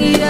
yeah.